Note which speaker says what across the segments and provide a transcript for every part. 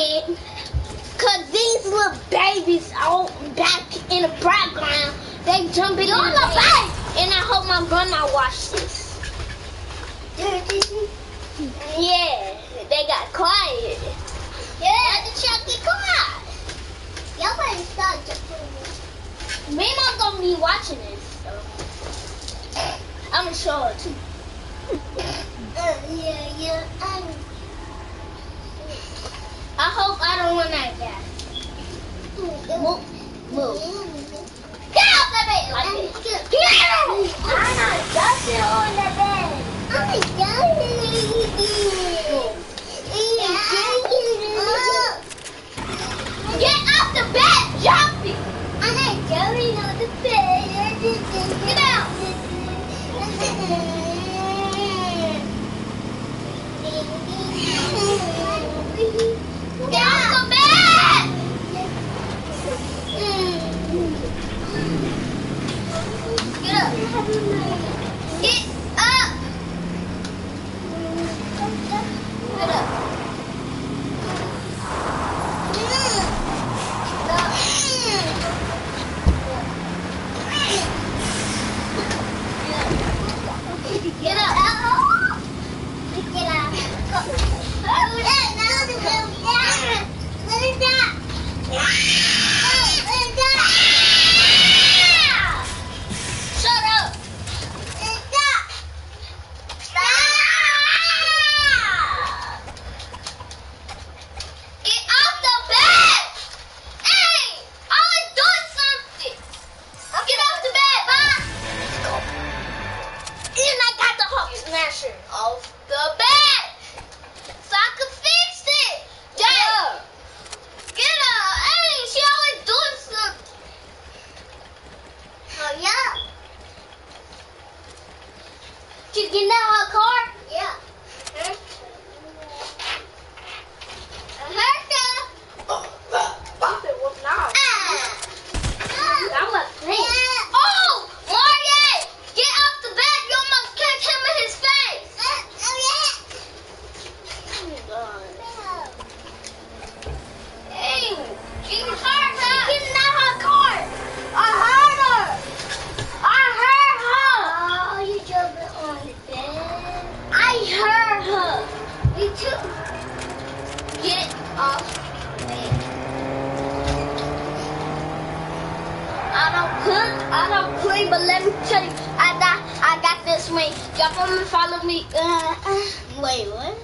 Speaker 1: because these little babies all back in the background, they jumping
Speaker 2: on
Speaker 1: the back, And I hope my grandma watches. this. Yeah, they got quiet.
Speaker 2: Yeah, the truck get quiet. Y'all better stop jumping.
Speaker 1: Me and gonna be watching this, so I'm gonna show her too.
Speaker 2: uh, yeah, yeah,
Speaker 1: I'm hope I don't win that guy. Move. Move. Get off that bed like this. Get
Speaker 2: Me too.
Speaker 1: Get off me. I don't cook, I don't play, but let me tell you, I got, I got this ring. Jump on and follow me. Uh. Wait, what?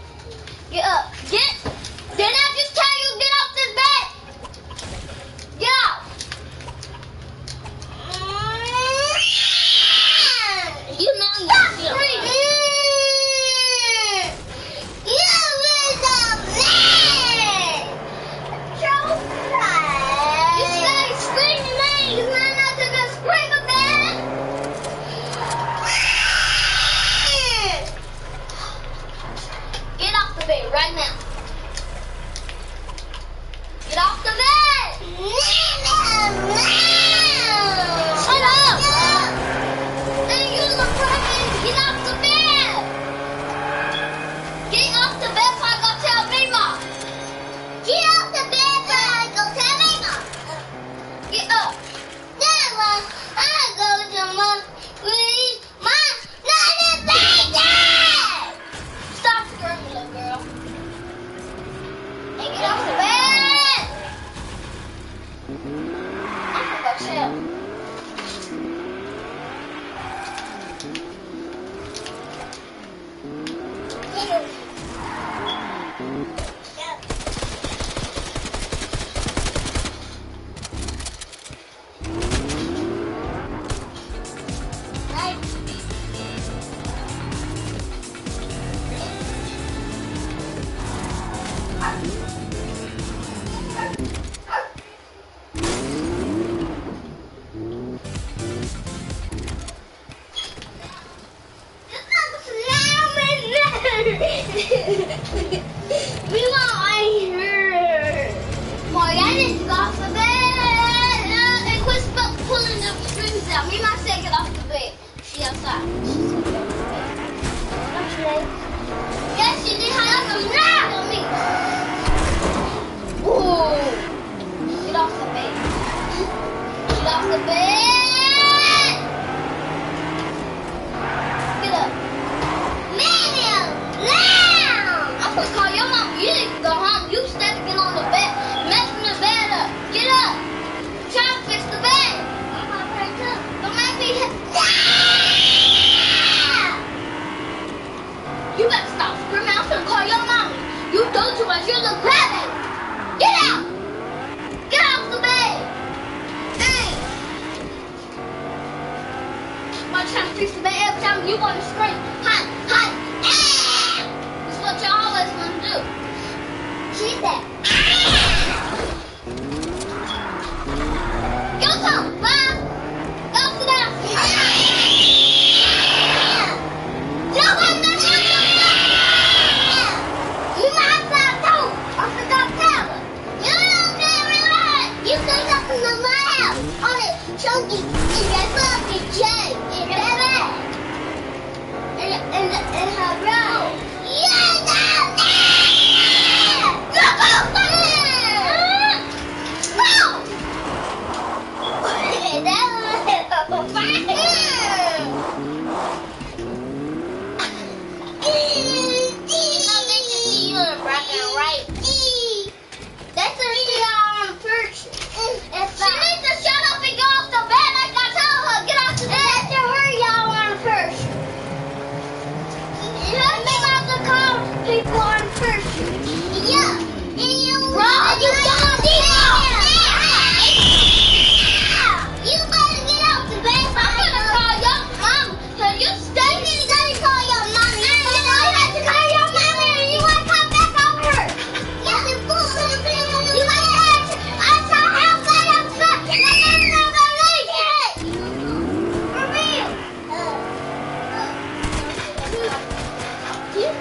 Speaker 1: Get up. Get. Then I just him. because you look perfect. Get out! Get off the bed! Hey! My time to fix the bed every time you want to rock and right.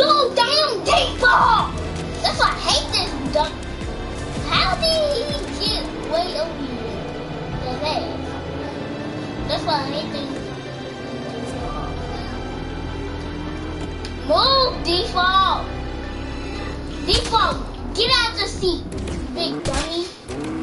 Speaker 1: Go down, Deepa! That's why I hate this duck. How did he get way over here? That That's why I hate this. Move, Default! Default, get out of the seat, big dummy.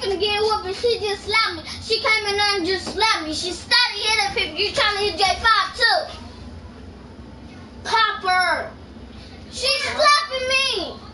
Speaker 1: second again woman, she just slapped me. She came in and just slapped me. She started hitting people. You trying to hit J5 too. Copper. She's slapping me.